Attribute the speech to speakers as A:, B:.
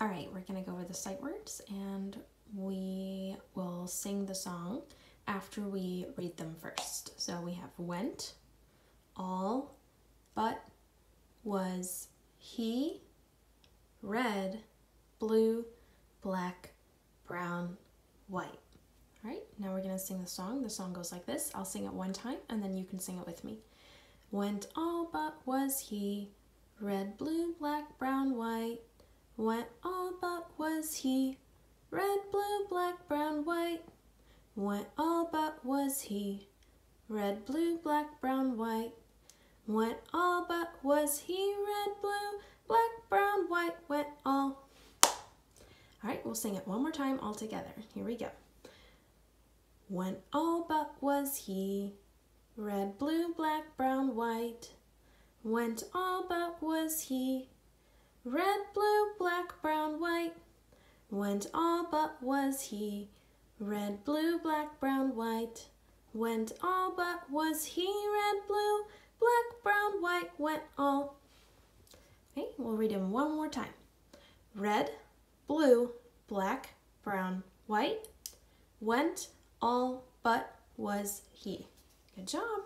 A: All right, we're gonna go over the sight words and we will sing the song after we read them first. So we have went, all, but, was, he, red, blue, black, brown, white. All right, now we're gonna sing the song. The song goes like this. I'll sing it one time and then you can sing it with me. Went all but was he, red, blue, black, brown, white. Went all but was he, red, blue, black, brown, white. Went all but was he, red, blue, black, brown, white. Went all but was he, red, blue, black, brown, white. Went all. All right, we'll sing it one more time all together. Here we go. Went all but was he, red, blue, black, brown, white. Went all but was he, red, blue, black, brown, white. Went all but was he, red, blue, black, brown, white. Went all but was he, red, blue, black, brown, white. Went all. Okay, we'll read him one more time. Red, blue, black, brown, white. Went all but was he. Good job.